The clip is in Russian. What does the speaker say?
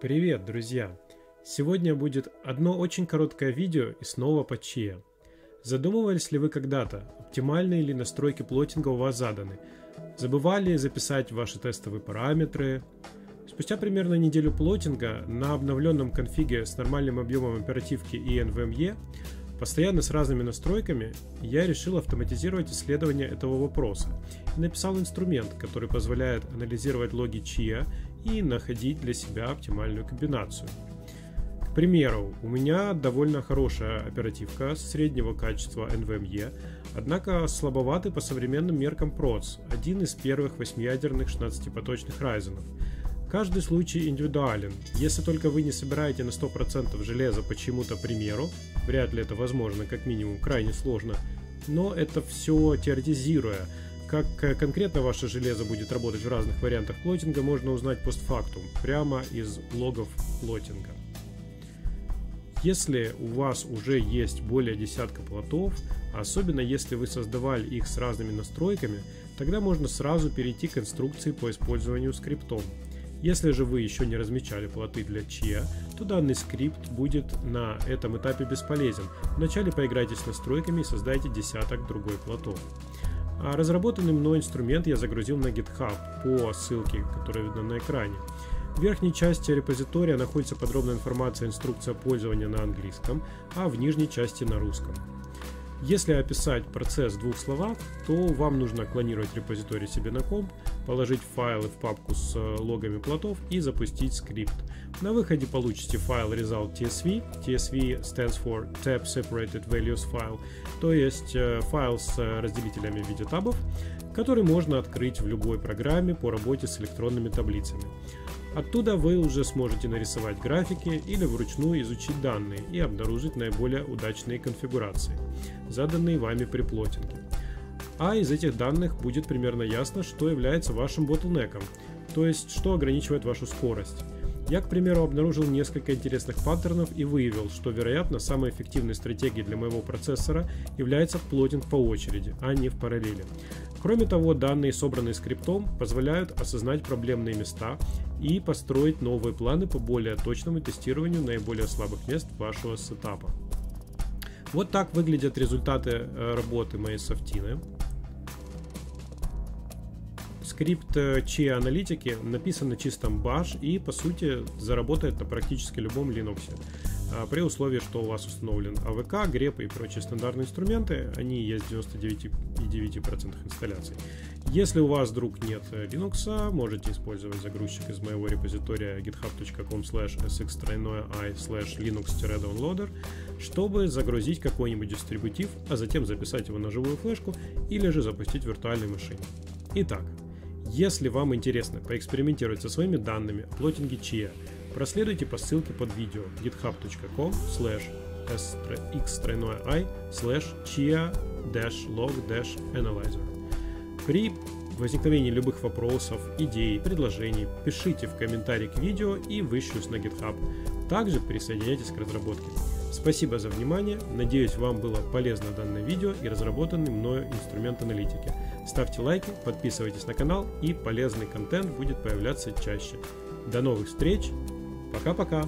Привет, друзья! Сегодня будет одно очень короткое видео и снова по Chia. Задумывались ли вы когда-то, оптимальные ли настройки плотинга у вас заданы? Забывали записать ваши тестовые параметры? Спустя примерно неделю плотинга на обновленном конфиге с нормальным объемом оперативки и NVMe, постоянно с разными настройками, я решил автоматизировать исследование этого вопроса и написал инструмент, который позволяет анализировать логи Chia и находить для себя оптимальную комбинацию. К примеру, у меня довольно хорошая оперативка среднего качества NVMe, однако слабоватый по современным меркам проц, один из первых восьмиядерных 16-поточных Ryzen. Каждый случай индивидуален. Если только вы не собираете на 100% железа по чему-то примеру, вряд ли это возможно, как минимум крайне сложно, но это все теоретизируя, как э, конкретно ваше железо будет работать в разных вариантах плотинга, можно узнать постфактум, прямо из логов плотинга. Если у вас уже есть более десятка плотов, особенно если вы создавали их с разными настройками, тогда можно сразу перейти к инструкции по использованию скриптом. Если же вы еще не размечали плоты для Chia, то данный скрипт будет на этом этапе бесполезен. Вначале поиграйте с настройками и создайте десяток другой плотов. А разработанный мной инструмент я загрузил на GitHub по ссылке, которая видна на экране. В верхней части репозитория находится подробная информация инструкция пользования на английском, а в нижней части на русском. Если описать процесс в двух словах, то вам нужно клонировать репозиторий себе на комп, положить файлы в папку с э, логами плотов и запустить скрипт. На выходе получите файл result tsv. tsv stands for tab separated values file, то есть э, файл с э, разделителями в виде табов, который можно открыть в любой программе по работе с электронными таблицами. Оттуда вы уже сможете нарисовать графики или вручную изучить данные и обнаружить наиболее удачные конфигурации, заданные вами при плотинге. А из этих данных будет примерно ясно, что является вашим ботлнеком, то есть что ограничивает вашу скорость. Я, к примеру, обнаружил несколько интересных паттернов и выявил, что, вероятно, самой эффективной стратегией для моего процессора является плотинг по очереди, а не в параллели. Кроме того, данные, собранные скриптом, позволяют осознать проблемные места и построить новые планы по более точному тестированию наиболее слабых мест вашего сетапа. Вот так выглядят результаты э, работы моей софтины. Скрипт Chia аналитики написан на чистом Bash и по сути заработает на практически любом Linux. А, при условии, что у вас установлен AVK, grep и прочие стандартные инструменты, они есть в 99,9% инсталляций. Если у вас вдруг нет Linux, можете использовать загрузчик из моего репозитория github.com sx-i linux-downloader, чтобы загрузить какой-нибудь дистрибутив, а затем записать его на живую флешку или же запустить в виртуальной машине. Итак, если вам интересно поэкспериментировать со своими данными о плотинге Chia, проследуйте по ссылке под видео github.com slash x-i slash chia log analyzer. При возникновении любых вопросов, идей, предложений пишите в комментарии к видео и вышлюсь на GitHub. Также присоединяйтесь к разработке. Спасибо за внимание, надеюсь вам было полезно данное видео и разработанный мною инструмент аналитики. Ставьте лайки, подписывайтесь на канал и полезный контент будет появляться чаще. До новых встреч, пока-пока!